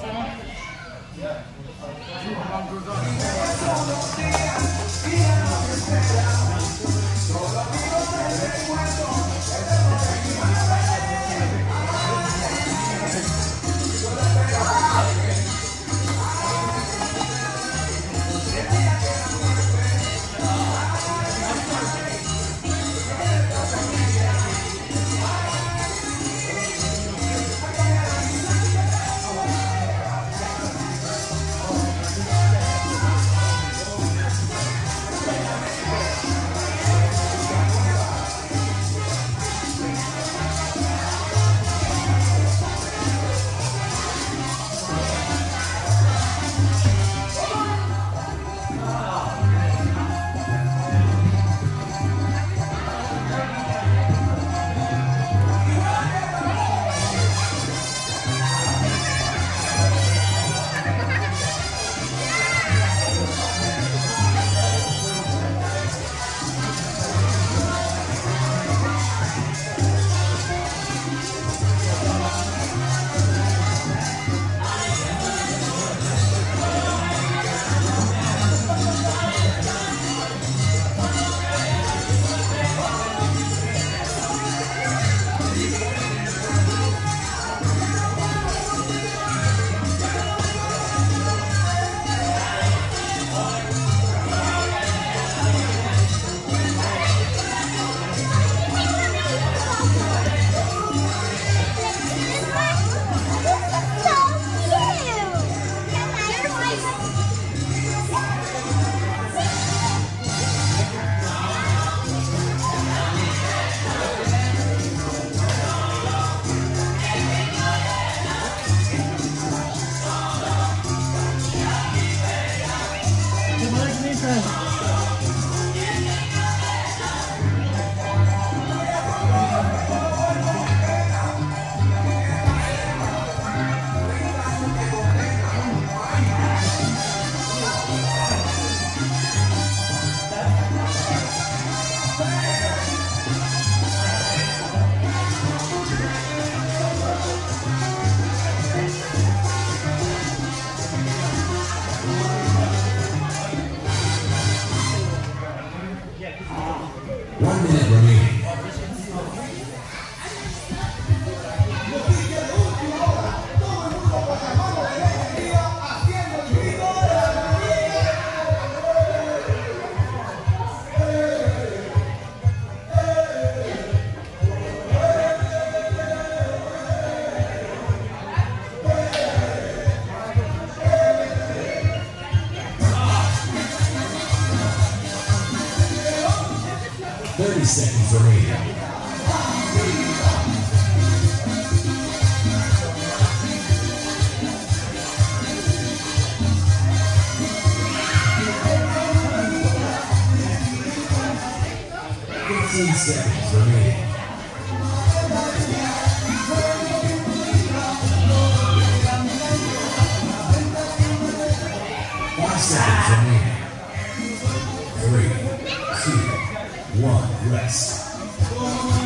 Someone Thirty seconds remaining. Fifteen seconds. Five seconds. Three, one, rest.